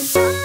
the